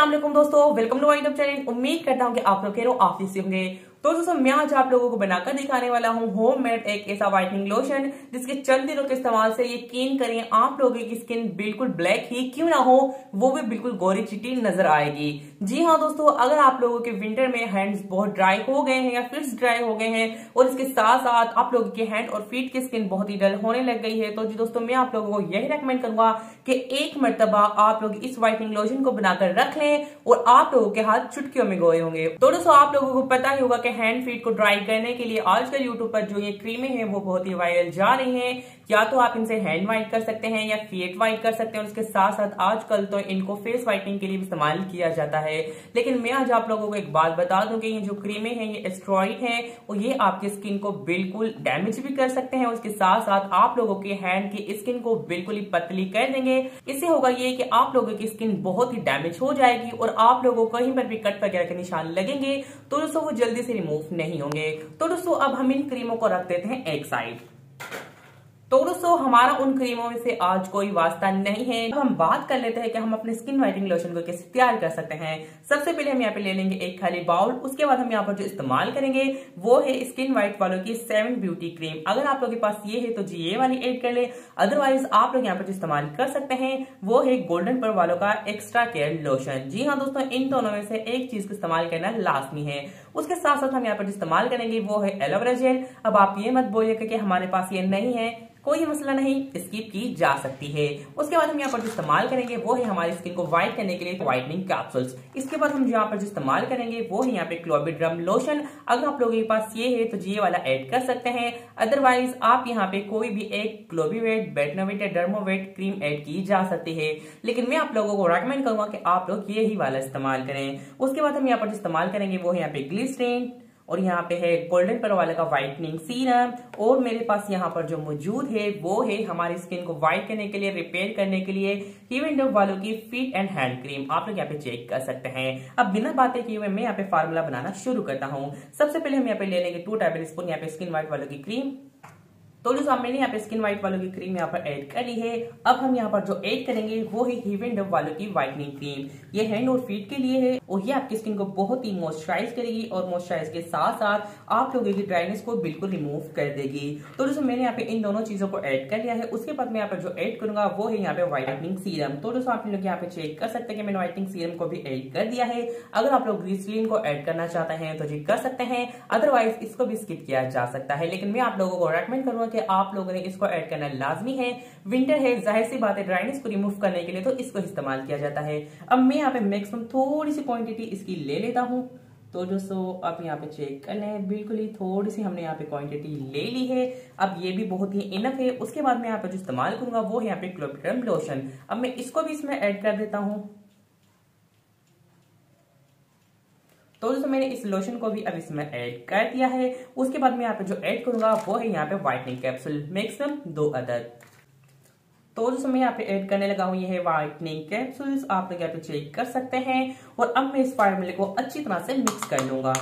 वालेकुम दोस्तों welcome to YouTube channel उम्मीद करता हूँ कि आप लोग कह रहे हो, आप से होंगे। तो दोस्तों, मैं आज आप लोगों को बनाकर दिखाने वाला हूँ होम मेड एक ऐसा व्हाइटनिंग लोशन जिसके चंद दिनों के इस्तेमाल से यकीन करें आप लोगों की स्किन बिल्कुल ब्लैक ही क्यों ना हो, वो भी बिल्कुल गोरी चिट्टी नज़र आएगी। जी हाँ दोस्तों, अगर आप लोगों के विंटर में हैंड्स बहुत ड्राई हो गए हैं या फिर ड्राई हो गए हैं, और इसके साथ साथ आप लोगों के हैंड और फीट की स्किन बहुत ही डल होने लग गई है तो जी दोस्तों, मैं आप लोगों को यही रेकमेंड करूँगा कि एक मरतबा आप लोग इस व्हाइटनिंग लोशन को बनाकर रख लें, और आप लोगों के हाथ चुटकियों में गोए होंगे। तो दोस्तों, आप लोगों को पता ही होगा कि हैंड फीट को ड्राई करने के लिए आजकल यूट्यूब पर जो ये क्रीमें हैं, वो बहुत ही वायरल जा रही हैं। या तो आप इनसे हैंड वाइट कर सकते हैं या फेट वाइट कर सकते हैं उसके साथ साथ आजकल तो इनको फेस वाइटनिंग के लिए इस्तेमाल किया जाता है। लेकिन मैं आज आप लोगों को एक बात बता दूँ कि ये जो क्रीमें हैं, ये एस्ट्रॉइड हैं, और ये आपकी स्किन को बिल्कुल डैमेज भी कर सकते हैं उसके साथ साथ आप लोगों के हैंड की स्किन को बिल्कुल ही पतली कर देंगे। इससे होगा ये कि आप लोगों की स्किन बहुत ही डैमेज हो जाएगी, और आप लोगों को कहीं पर भी कट वगैरह के निशान लगेंगे। तो दोस्तों, वो जल्दी से रिमूव नहीं होंगे। तो दोस्तों, अब हम इन क्रीमों को रख देते हैं एक साइड तो दोस्तों, हमारा उन क्रीमों में से आज कोई वास्ता नहीं है। अब हम बात कर लेते हैं कि हम अपने स्किन वाइटिंग लोशन को कैसे तैयार कर सकते हैं। सबसे पहले हम यहाँ पे ले लेंगे एक खाली बाउल उसके बाद हम यहाँ पर जो इस्तेमाल करेंगे, वो है स्किन व्हाइट वालों की सेवन ब्यूटी क्रीम अगर आप लोगों के पास ये है तो जी ये वाली एड कर ले। अदरवाइज़ आप लोग यहाँ पर जो इस्तेमाल कर सकते हैं, वो है गोल्डन पर वालों का एक्स्ट्रा केयर लोशन जी हाँ दोस्तों, इन दोनों में से एक चीज़ को इस्तेमाल करना लाजमी है। उसके साथ साथ हम यहाँ पर जो इस्तेमाल करेंगे, वो है एलोवेरा जेल अब आप ये मत बोलिएगा कि हमारे पास ये नहीं है। कोई मसला नहीं स्किप की जा सकती है। उसके बाद हम यहाँ पर जो इस्तेमाल करेंगे, वो है हमारी स्किन को व्हाइट करने के लिए व्हाइटनिंग कैप्सूल्स इसके बाद हम यहाँ पर जो इस्तेमाल करेंगे, वो है यहाँ पे क्लोबिड्रम लोशन अगर आप लोगों के पास ये है तो ये वाला ऐड कर सकते हैं। अदरवाइज़ आप यहाँ पे कोई भी एक क्लोबीवेट बेटनोवेट या डर्मोवेट क्रीम ऐड की जा सकती है। लेकिन मैं आप लोगों को रेकमेंड करूँगा कि आप लोग ये ही वाला इस्तेमाल करें। उसके बाद हम यहाँ पर जो इस्तेमाल करेंगे, वो है यहाँ पे ग्लिस्ट्रेन और यहाँ पे है गोल्डन पर वाले का व्हाइटनिंग सीरम और मेरे पास यहाँ पर जो मौजूद है, वो है हमारी स्किन को व्हाइट करने के लिए रिपेयर करने के लिए इवेंट वालों की फिट एंड हैंड क्रीम आप लोग यहाँ पे चेक कर सकते हैं। अब बिना बातें किए हुए मैं यहाँ पे फार्मूला बनाना शुरू करता हूँ। सबसे पहले हम यहाँ पे ले लेंगे टू टेबल स्पून यहाँ पे स्किन व्हाइट वालों की क्रीम तो जो मैंने यहाँ पे स्किन व्हाइट वालों की क्रीम यहाँ पर ऐड कर ली है, अब हम यहाँ पर जो ऐड करेंगे, वो है हीवन डब वालों की व्हाइटनिंग क्रीम ये हैंड और फीट के लिए है, और ये आपकी स्किन को बहुत ही मॉइस्चराइज करेगी, और मॉइस्चराइज के साथ साथ आप लोगों की ड्राइनेस को बिल्कुल रिमूव कर देगी. तो जो मैंने यहाँ पे इन दोनों चीज़ों को एड कर लिया है, उसके बाद मैं यहाँ पर जो एड करूँगा, वो है यहाँ पे व्हाइटनिंग सीरम तो जो आप लोग यहाँ पे चेक कर सकते हैं मैंने व्हाइटनिंग सीरम को भी एड कर दिया है. अगर आप लोग ग्रीसलिन को एड करना चाहते हैं तो जी कर सकते हैं अदरवाइज़ इसको भी स्किप किया जा सकता है. लेकिन मैं आप लोगों को रेकमेंड करूँगा कि आप लोगों ने इसको ऐड करना लाजमी है। विंटर है, ज़ाहिर सी बात है ड्राइनेस को रिमूव करने के लिए तो इसको इस्तेमाल किया जाता है। अब मैं यहाँ पे मैक्सिमम थोड़ी सी क्वांटिटी इसकी ले लेता हूँ। तो जो सो आप यहाँ पे चेक कर लें। बिल्कुल ही थोड़ी सी हमने यहाँ पे क्वांटिटी ले ली है। अब ये भी बहुत ही इनफ है। उसके बाद मैं यहाँ पे जो इस्तेमाल करूँगा वो है यहाँ पे क्लोबिट्रम लोशन अब मैं इसको भी इसमें ऐड कर देता हूँ। तो दोस्तों, मैंने इस लोशन को भी अब इसमें ऐड कर दिया है। उसके बाद मैं यहाँ पे जो ऐड करूँगा, वो है यहाँ पे व्हाइटनिंग कैप्सूल मैक्सिमम दो अदर तो दोस्तों, मैं यहाँ पे ऐड करने लगा हूँ, ये है व्हाइटनिंग कैप्सूल्स आप लोग यहाँ पे चेक कर सकते हैं। और अब मैं इस फार्मूले को अच्छी तरह से मिक्स कर लूँगा।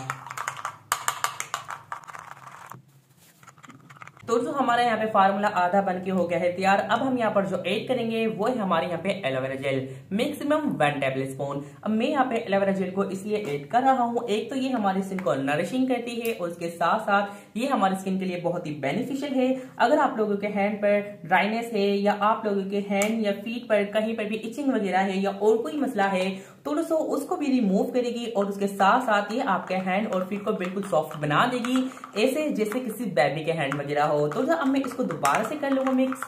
तो जो हमारा यहाँ पे फार्मूला आधा बन के हो गया है तैयार। अब हम यहाँ पर जो ऐड करेंगे, वो है हमारे यहाँ पे aloe vera gel maximum one tablespoon अब मैं यहाँ पे एलोवेरा जेल को इसलिए ऐड कर रहा हूँ। एक तो ये हमारी स्किन को नरिशिंग करती है और उसके साथ साथ ये हमारी स्किन के लिए बहुत ही बेनिफिशियल है। अगर आप लोगों के हैंड पर ड्राइनेस है, या आप लोगों के हैंड या फीट पर कहीं पर भी इचिंग वगैरह है, या और कोई मसला है तो दोस्तों उसको भी रिमूव करेगी और उसके साथ साथ ये आपके हैंड और फीट को बिल्कुल सॉफ्ट बना देगी। ऐसे जैसे किसी बेबी के हैंड वगैरह हो तो अब मैं इसको दोबारा से कर लूँगा मिक्स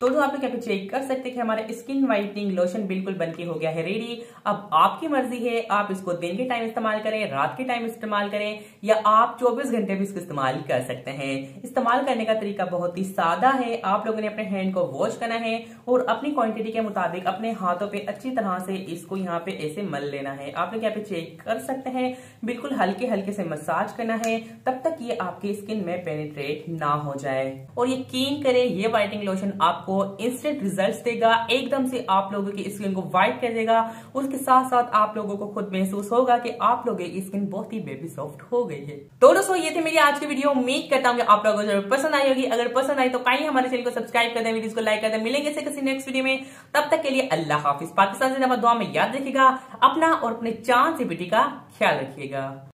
तो जो आप लोग चेक कर सकते हैं कि हमारा स्किन वाइटनिंग लोशन बिल्कुल बनके हो गया है रेडी अब आपकी मर्ज़ी है, आप इसको दिन के टाइम इस्तेमाल करें, रात के टाइम इस्तेमाल करें, या आप 24 घंटे भी इसको इस्तेमाल कर सकते हैं। इस्तेमाल करने का तरीका बहुत ही सादा है। आप लोगों ने अपने हैंड को वॉश करना है और अपनी क्वांटिटी के मुताबिक अपने हाथों पे अच्छी तरह से इसको यहाँ पे ऐसे मल लेना है। आप लोग यहाँ पे चेक कर सकते हैं, बिल्कुल हल्के हल्के से मसाज करना है, तब तक ये आपकी स्किन में पेनिट्रेट ना हो जाए। और यकीन करे, ये वाइटिंग लोशन आपको आपको इंस्टेंट रिजल्ट्स देगा, एकदम से आप लोगों की स्किन को व्हाइट कर देगा, उसके साथ साथ आप लोगों को खुद महसूस होगा कि आप लोगों की स्किन बहुत ही बेबी सॉफ्ट हो गई है। तो दोस्तों, ये थी मेरी आज की वीडियो उम्मीद करता हूँ आप लोगों को ज़रूर पसंद आई होगी। अगर पसंद आई तो काइंडली हमारे चैनल को सब्सक्राइब कर दें वीडियो को लाइक कर दें। मिलेंगे किसी नेक्स्ट वीडियो में। तब तक के लिए अल्लाह हाफिज। पाकिस्तान से दुआ में याद रखिएगा। अपना और अपने चाँद से बेटी का ख्याल रखिएगा।